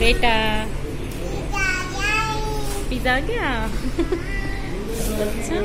बेटा पिज्जा आ गया अच्छा